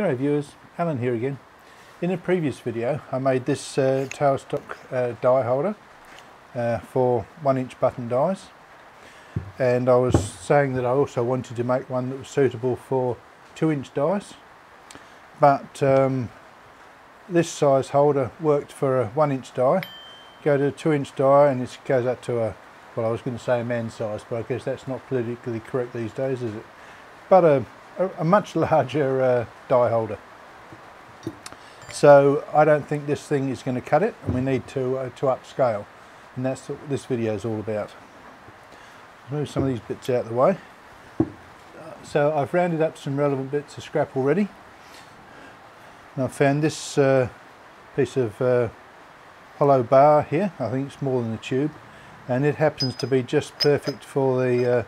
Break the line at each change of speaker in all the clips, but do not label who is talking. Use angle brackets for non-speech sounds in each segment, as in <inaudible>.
G'day viewers, Alan here again. In a previous video I made this uh, tailstock uh, die holder uh, for one inch button dies. And I was saying that I also wanted to make one that was suitable for two inch dies. But um, this size holder worked for a one inch die. Go to a two inch die and it goes up to a well I was going to say a man size but I guess that's not politically correct these days is it? But a, a, a much larger uh, die holder so I don't think this thing is going to cut it and we need to, uh, to upscale and that's what this video is all about. Move some of these bits out of the way. So I've rounded up some relevant bits of scrap already. And I've found this uh, piece of uh, hollow bar here, I think it's more than a tube, and it happens to be just perfect for the, uh,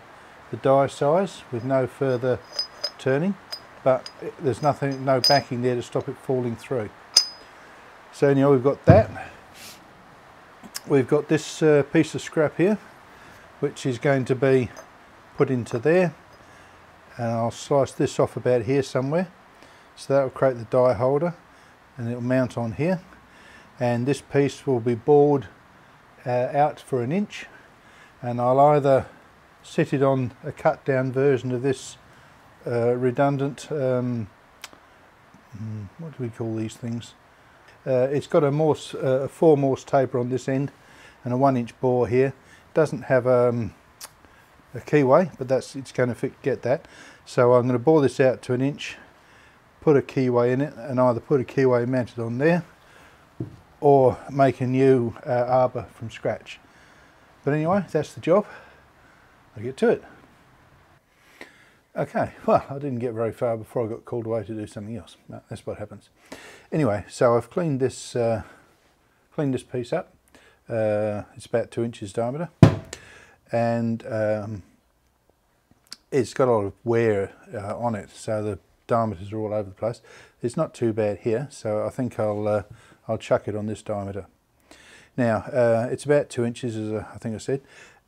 the die size with no further turning but there's nothing, no backing there to stop it falling through. So anyway, we've got that. We've got this uh, piece of scrap here, which is going to be put into there. And I'll slice this off about here somewhere. So that will create the die holder and it will mount on here. And this piece will be bored uh, out for an inch. And I'll either sit it on a cut down version of this uh, redundant, um, hmm, what do we call these things? Uh, it's got a Morse, uh, 4 Morse taper on this end and a 1 inch bore here. Doesn't have um, a keyway, but that's it's going to fit, get that. So I'm going to bore this out to an inch, put a keyway in it, and either put a keyway mounted on there, or make a new uh, arbor from scratch. But anyway, that's the job. I'll get to it. Okay, well, I didn't get very far before I got called away to do something else. That's what happens. Anyway, so I've cleaned this, uh, cleaned this piece up. Uh, it's about two inches diameter, and um, it's got a lot of wear uh, on it, so the diameters are all over the place. It's not too bad here, so I think I'll uh, I'll chuck it on this diameter. Now, uh, it's about two inches, as I think I said,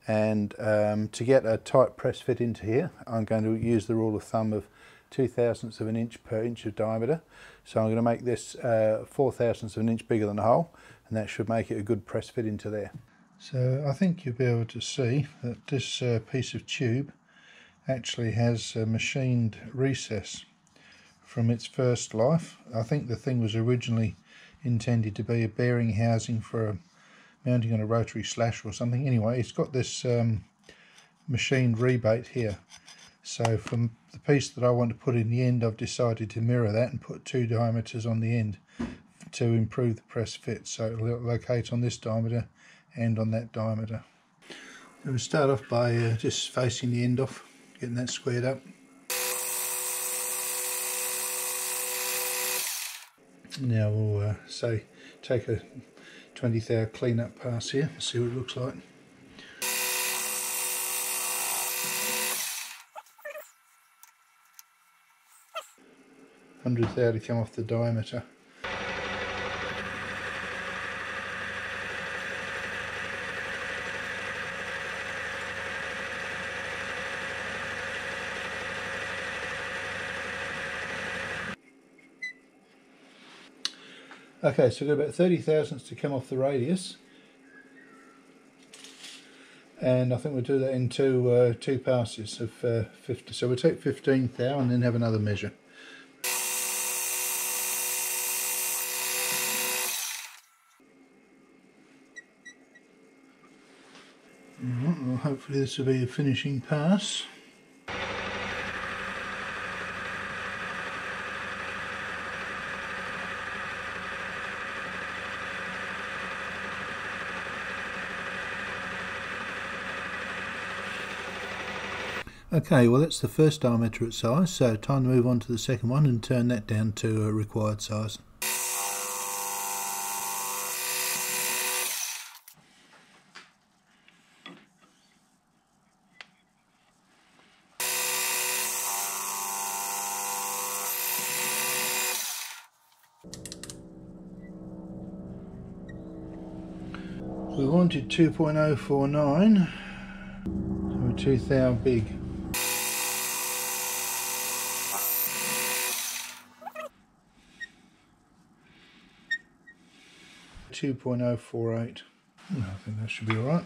and um, to get a tight press fit into here I'm going to use the rule of thumb of 2 thousandths of an inch per inch of diameter so I'm going to make this uh, 4 thousandths of an inch bigger than the hole and that should make it a good press fit into there. So I think you'll be able to see that this uh, piece of tube actually has a machined recess from its first life. I think the thing was originally intended to be a bearing housing for a mounting on a rotary slash or something. Anyway, it's got this um, machined rebate here. So from the piece that I want to put in the end, I've decided to mirror that and put two diameters on the end to improve the press fit. So it'll locate on this diameter and on that diameter. So we'll start off by uh, just facing the end off, getting that squared up. Now we'll uh, say take a 20th hour cleanup pass here, see what it looks like. Hundredth to come off the diameter. Okay, so we've got about 30 thousandths to come off the radius. And I think we'll do that in two, uh, two passes of uh, 50. So we'll take 15 thou and then have another measure. well, hopefully this will be a finishing pass. Okay, well that's the first diameter at size, so time to move on to the second one and turn that down to a required size. We wanted 2.049, so we're 2,000 big. 2.048. I think that should be alright.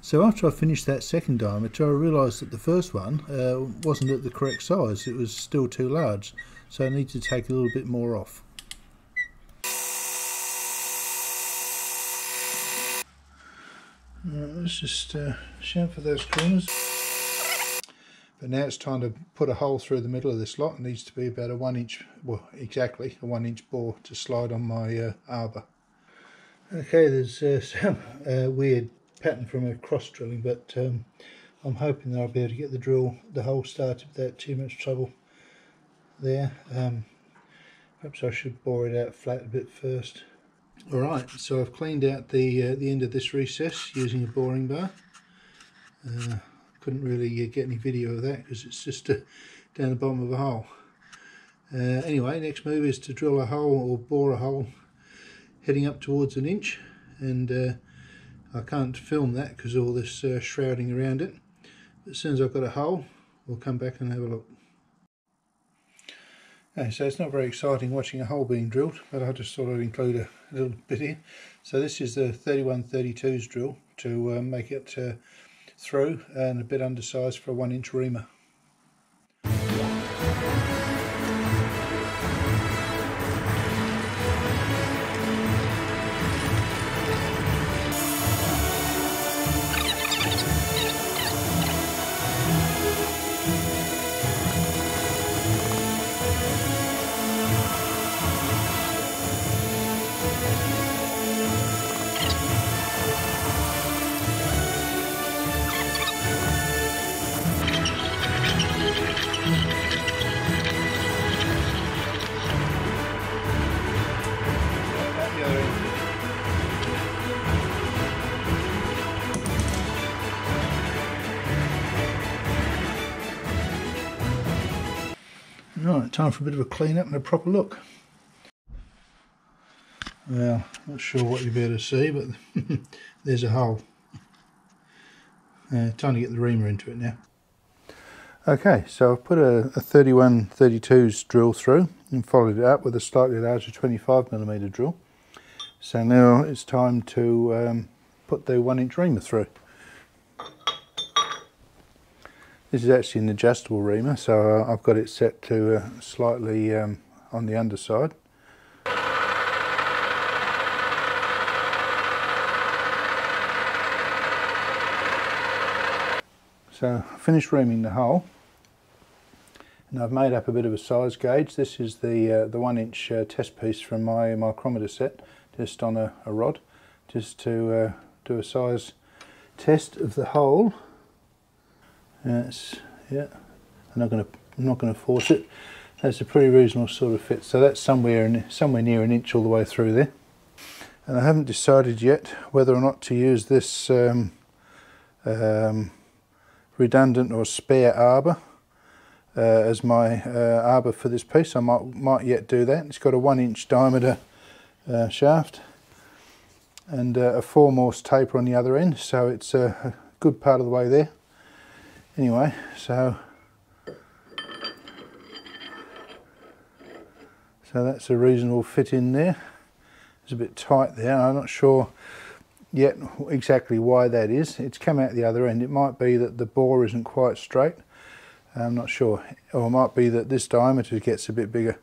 So after I finished that second diameter, I realised that the first one uh, wasn't at the correct size. It was still too large, so I need to take a little bit more off. Right, let's just uh, chamfer those corners. But now it's time to put a hole through the middle of this lot. It needs to be about a one inch, well exactly a one inch bore to slide on my uh, arbor. Okay, there's uh, <laughs> some uh, weird pattern from a cross drilling but um, I'm hoping that I'll be able to get the drill the hole started without too much trouble there um, perhaps I should bore it out flat a bit first alright so I've cleaned out the uh, the end of this recess using a boring bar uh, couldn't really uh, get any video of that because it's just uh, down the bottom of a hole uh, anyway next move is to drill a hole or bore a hole heading up towards an inch and I can't film that because all this uh, shrouding around it. But as soon as I've got a hole, we'll come back and have a look. Okay, so it's not very exciting watching a hole being drilled, but I just thought I'd include a, a little bit here. So this is the 3132's drill to uh, make it uh, through and a bit undersized for a one inch reamer. Time for a bit of a clean up and a proper look. Well, not sure what you'll be able to see, but <laughs> there's a hole. Uh, time to get the reamer into it now. Okay, so I've put a, a 3132's drill through and followed it up with a slightly larger 25mm drill. So now it's time to um, put the one inch reamer through. This is actually an adjustable reamer, so I've got it set to uh, slightly um, on the underside. So I finished reaming the hole and I've made up a bit of a size gauge. This is the uh, the one inch uh, test piece from my micrometer set just on a, a rod just to uh, do a size test of the hole that's yeah. I'm not going to I'm not going to force it. That's a pretty reasonable sort of fit. So that's somewhere in, somewhere near an inch all the way through there. And I haven't decided yet whether or not to use this um, um, redundant or spare arbor uh, as my uh, arbor for this piece. I might might yet do that. It's got a one inch diameter uh, shaft and uh, a four Morse taper on the other end, so it's a good part of the way there anyway so so that's a reasonable fit in there. It's a bit tight there. I'm not sure yet exactly why that is. It's come out the other end. It might be that the bore isn't quite straight. I'm not sure. Or it might be that this diameter gets a bit bigger.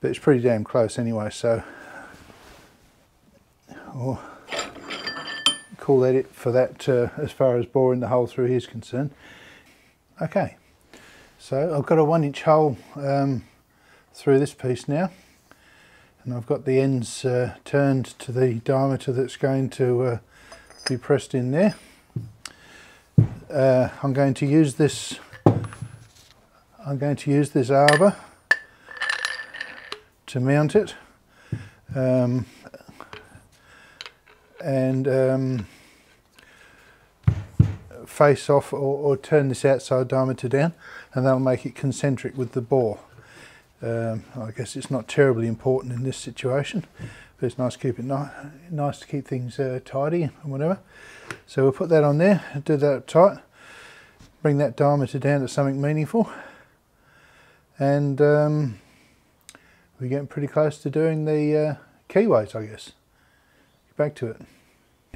But it's pretty damn close anyway so oh, call that it for that uh, as far as boring the hole through here is concerned Okay, so I've got a one inch hole um, through this piece now and I've got the ends uh, turned to the diameter that's going to uh, be pressed in there. Uh, I'm going to use this I'm going to use this arbor to mount it um, and um, face off or, or, turn this outside diameter down and that'll make it concentric with the bore. Um, I guess it's not terribly important in this situation but it's nice to keep it ni nice to keep things uh, tidy and whatever. So we'll put that on there, do that up tight, bring that diameter down to something meaningful and um, we're getting pretty close to doing the uh, keyways, I guess. Back to it.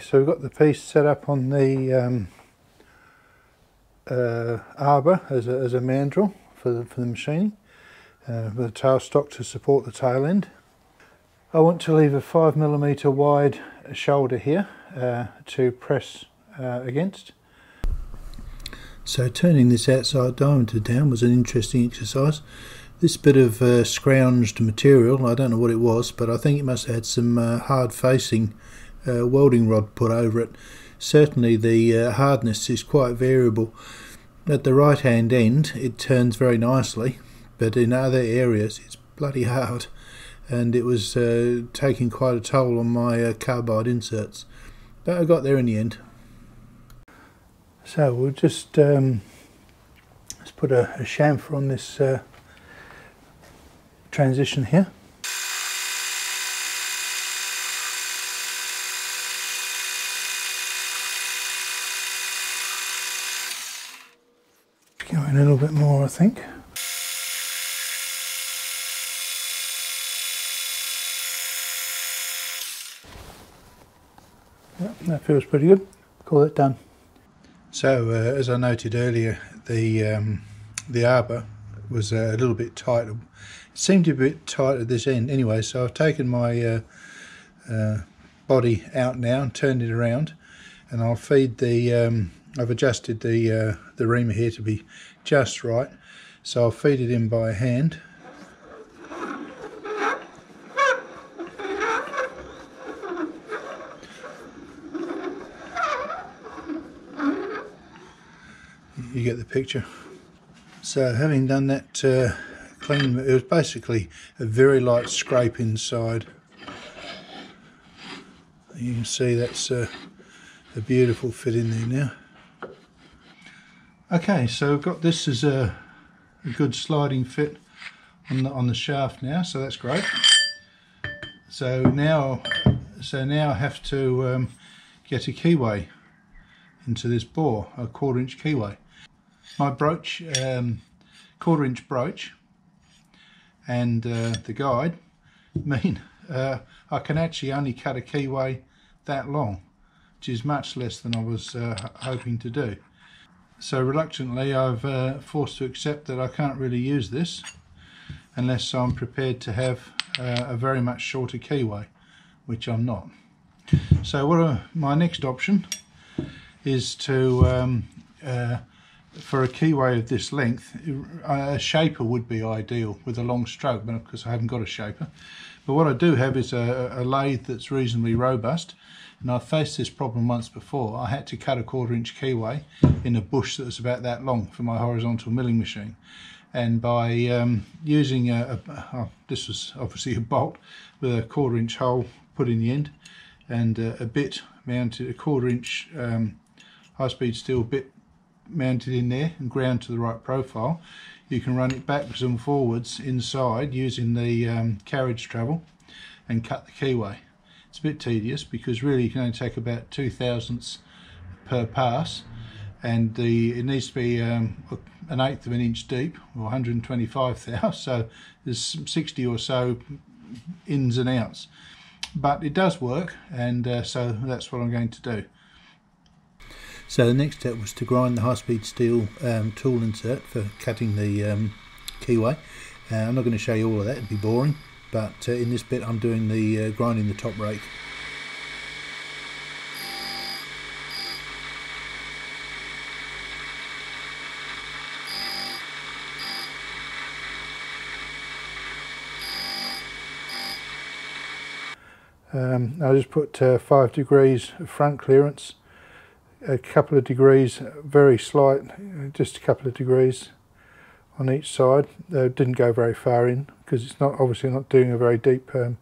So we've got the piece set up on the um, uh, arbor as a, as a mandrel for the, for the machining, uh, with a tailstock to support the tail end. I want to leave a 5mm wide shoulder here uh, to press uh, against. So turning this outside diameter down was an interesting exercise. This bit of uh, scrounged material, I don't know what it was, but I think it must have had some uh, hard facing uh, welding rod put over it. Certainly the uh, hardness is quite variable. At the right hand end it turns very nicely, but in other areas it's bloody hard and it was uh, taking quite a toll on my uh, carbide inserts. But I got there in the end. So we'll just um, let's put a, a chamfer on this uh, transition here. Going a little bit more, I think. Yep, that feels pretty good. Call it done. So, uh, as I noted earlier, the um, the arbor was uh, a little bit tight. It seemed a bit tight at this end anyway, so I've taken my uh, uh, body out now and turned it around and I'll feed the, um, I've adjusted the, uh, the reamer here to be just right, so I'll feed it in by hand. You get the picture. So having done that uh, clean, it was basically a very light scrape inside. You can see that's uh, a beautiful fit in there now. Okay, so I've got this as a, a good sliding fit on the, on the shaft now, so that's great. So now, so now I have to um, get a keyway into this bore, a quarter inch keyway my broach, um, quarter inch broach and uh, the guide mean <laughs> uh, I can actually only cut a keyway that long, which is much less than I was uh, hoping to do. So reluctantly I've uh, forced to accept that I can't really use this unless I'm prepared to have uh, a very much shorter keyway, which I'm not. So what are, my next option is to um, uh, for a keyway of this length, a shaper would be ideal with a long stroke, but of course I haven't got a shaper. But what I do have is a, a lathe that's reasonably robust, and I've faced this problem once before. I had to cut a quarter inch keyway in a bush that was about that long for my horizontal milling machine. And by um, using a, a oh, this was obviously a bolt with a quarter inch hole put in the end, and a, a bit mounted, a quarter inch um, high speed steel bit mounted in there and ground to the right profile you can run it backwards and forwards inside using the um, carriage travel and cut the keyway it's a bit tedious because really you can only take about two thousandths per pass and the it needs to be um, an eighth of an inch deep or 125 thou so there's 60 or so ins and outs. But it does work and uh, so that's what I'm going to do. So the next step was to grind the high-speed steel um, tool insert for cutting the um, keyway. Uh, I'm not going to show you all of that, it'd be boring, but uh, in this bit I'm doing the uh, grinding the top rake. Um, I just put uh, 5 degrees front clearance a couple of degrees, very slight, just a couple of degrees on each side. They didn't go very far in because it's not obviously not doing a very deep um,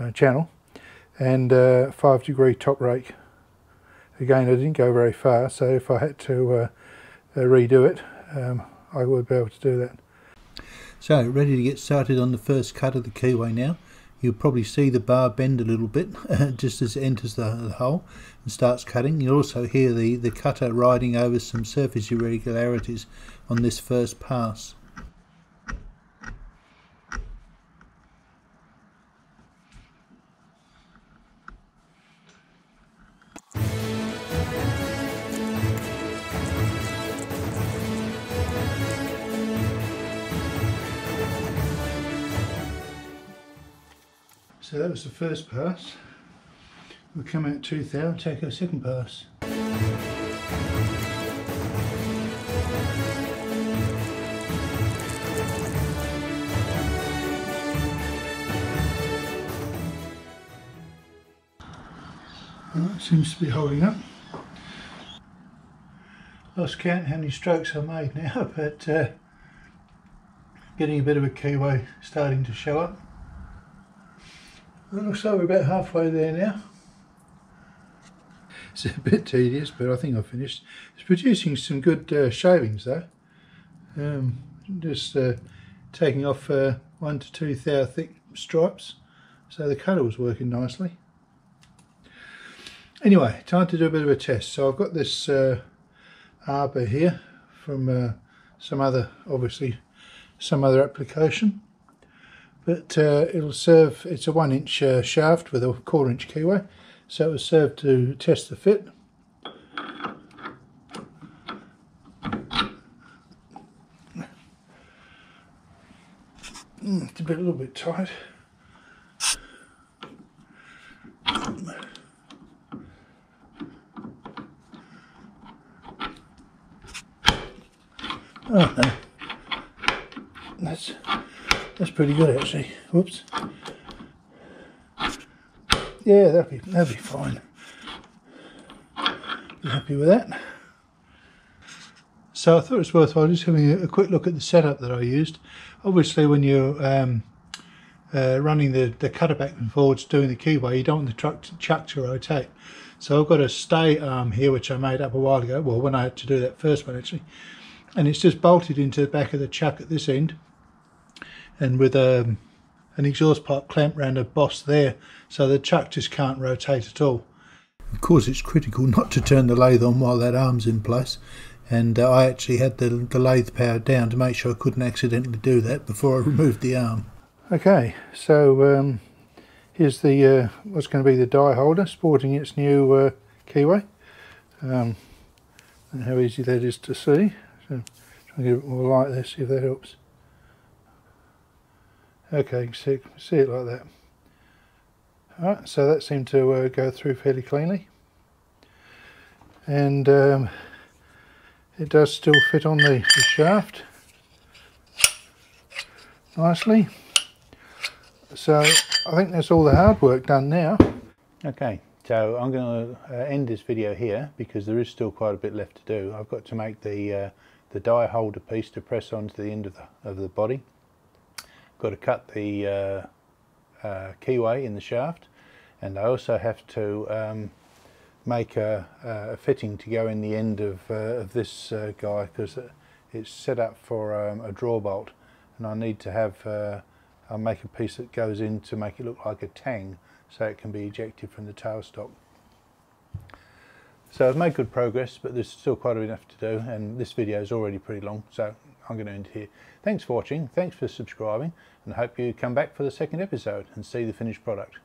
uh, channel. And uh, five degree top rake. Again, I didn't go very far, so if I had to uh, uh redo it, um, I would be able to do that. So, ready to get started on the first cut of the keyway now. You'll probably see the bar bend a little bit <laughs> just as it enters the, the, hole and starts cutting. You'll also hear the, the cutter riding over some surface irregularities on this first pass. So that was the first pass. We'll come out to there and take our second pass. Seems to be holding up. Lost count how many strokes I made <laughs> now, but uh, getting a bit of a keyway starting to show up. It looks like we're about halfway there now. <laughs> It's a bit tedious, but I think I've finished. It's producing some good uh, shavings though. Um, just uh, taking off uh, one to two thou thick stripes, so the cutter was working nicely. Anyway, time to do a bit of a test. So I've got this uh, arbor here from uh, some other, obviously, some other application. But uh, it'll serve, it's a one inch uh, shaft with a quarter inch keyway. So it will serve to test the fit. Mm, it's a, bit, a little bit tight. Oh no. That's that's pretty good actually. Whoops. Yeah, that'd be that'd be fine. Be happy with that. So I thought it was worthwhile just having a, quick look at the setup that I used. Obviously when you're um, uh, running the, the cutter back and forwards doing the keyway, you don't want the truck to, chuck to rotate. So I've got a stay arm here which I made up a while ago, well when I had to do that first one actually and it's just bolted into the back of the chuck at this end and with um, an exhaust pipe clamped around a boss there so the chuck just can't rotate at all. Of course it's critical <laughs> not to turn the lathe on while that arm's in place and uh, I actually had the, the lathe powered down to make sure I couldn't accidentally do that before I <laughs> removed the arm. Okay so um, here's the uh, what's going to be the die holder sporting its new uh, keyway um, and how easy that is to see. So try and get it more light there, see if that helps. Okay, see, see it like that. Alright, so that seemed to uh, go through fairly cleanly. And um, it does still fit on the, the shaft nicely. So I think that's all the hard work done now. Okay, so I'm going to uh, end this video here because there is still quite a bit left to do. I've got to make the uh, the die holder piece to press onto the end of the, of the body. Got to cut the uh, uh, keyway in the shaft and I also have to um, make a, a, fitting to go in the end of, uh, of this uh, guy because it's set up for um, a draw bolt and I need to have uh, I'll make a piece that goes in to make it look like a tang so it can be ejected from the tailstock. So I've made good progress, but there's still quite enough to do, and this video is already pretty long, so Going to end here. Thanks for watching, thanks for subscribing, and hope you come back for the second episode and see the finished product.